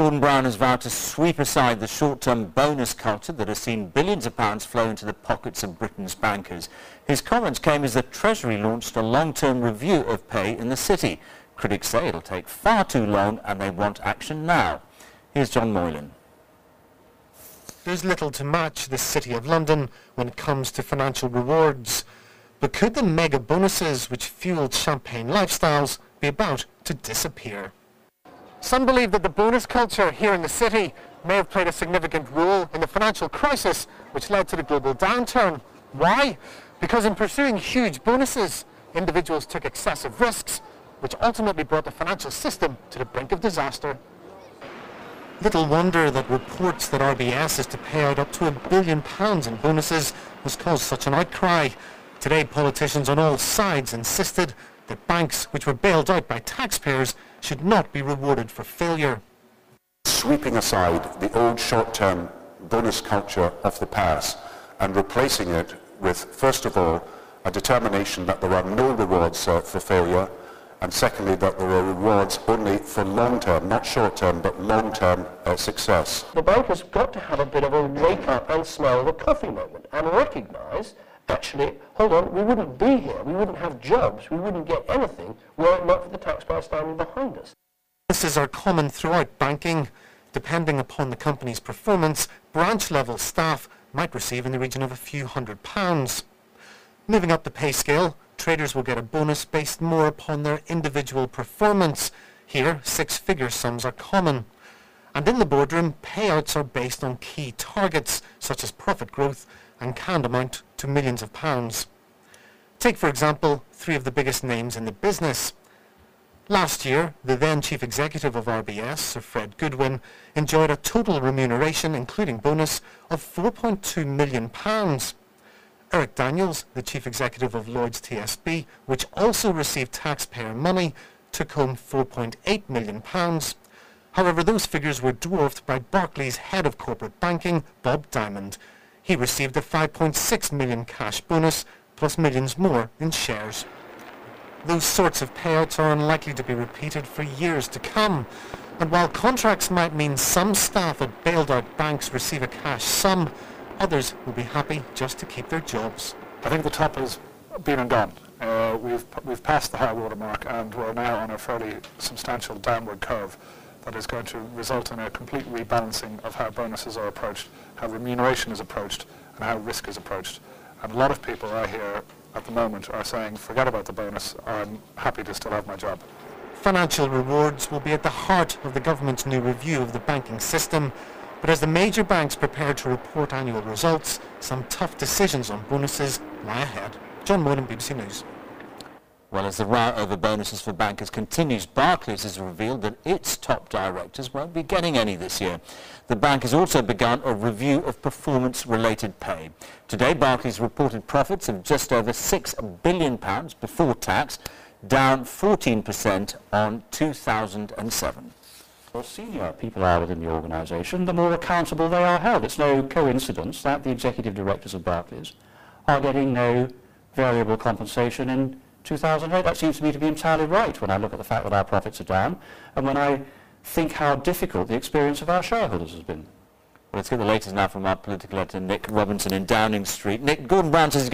Gordon Brown has vowed to sweep aside the short-term bonus culture that has seen billions of pounds flow into the pockets of Britain's bankers. His comments came as the Treasury launched a long-term review of pay in the city. Critics say it'll take far too long and they want action now. Here's John Moylan. There's little to match the City of London when it comes to financial rewards. But could the mega bonuses which fueled champagne lifestyles be about to disappear? Some believe that the bonus culture here in the city may have played a significant role in the financial crisis which led to the global downturn. Why? Because in pursuing huge bonuses, individuals took excessive risks, which ultimately brought the financial system to the brink of disaster. Little wonder that reports that RBS is to pay out up to a billion pounds in bonuses has caused such an outcry. Today, politicians on all sides insisted that banks which were bailed out by taxpayers should not be rewarded for failure. Sweeping aside the old short-term bonus culture of the past and replacing it with, first of all, a determination that there are no rewards uh, for failure, and secondly, that there are rewards only for long-term, not short-term, but long-term uh, success. The bank has got to have a bit of a wake-up and smell the coffee moment and recognise actually, hold on, we wouldn't be here, we wouldn't have jobs, we wouldn't get anything were it not for the taxpayer standing behind us. Bonuses are common throughout banking. Depending upon the company's performance, branch-level staff might receive in the region of a few hundred pounds. Moving up the pay scale, traders will get a bonus based more upon their individual performance. Here, six-figure sums are common. And in the boardroom, payouts are based on key targets, such as profit growth, and can amount to millions of pounds. Take, for example, three of the biggest names in the business. Last year, the then chief executive of RBS, Sir Fred Goodwin, enjoyed a total remuneration, including bonus, of £4.2 million. Eric Daniels, the chief executive of Lloyds TSB, which also received taxpayer money, took home £4.8 million. However, those figures were dwarfed by Barclays head of corporate banking, Bob Diamond. He received a 5.6 million cash bonus, plus millions more in shares. Those sorts of payouts are unlikely to be repeated for years to come. And while contracts might mean some staff at bailed out banks receive a cash sum, others will be happy just to keep their jobs. I think the top has been and gone. Uh, we've, we've passed the high water mark and we're now on a fairly substantial downward curve that is going to result in a complete rebalancing of how bonuses are approached, how remuneration is approached, and how risk is approached. And a lot of people I hear at the moment are saying, forget about the bonus, I'm happy to still have my job. Financial rewards will be at the heart of the government's new review of the banking system. But as the major banks prepare to report annual results, some tough decisions on bonuses lie ahead. John Moylan, BBC News. Well, as the row over bonuses for bankers continues, Barclays has revealed that its top directors won't be getting any this year. The bank has also begun a review of performance-related pay. Today, Barclays reported profits of just over £6 billion before tax, down 14% on 2007. The senior people are within the organisation, the more accountable they are held. It's no coincidence that the executive directors of Barclays are getting no variable compensation in 2008. That seems to me to be entirely right when I look at the fact that our profits are down and when I think how difficult the experience of our shareholders has been. Well, let's get the latest now from our political editor, Nick Robinson in Downing Street. Nick, Gordon Brown says he's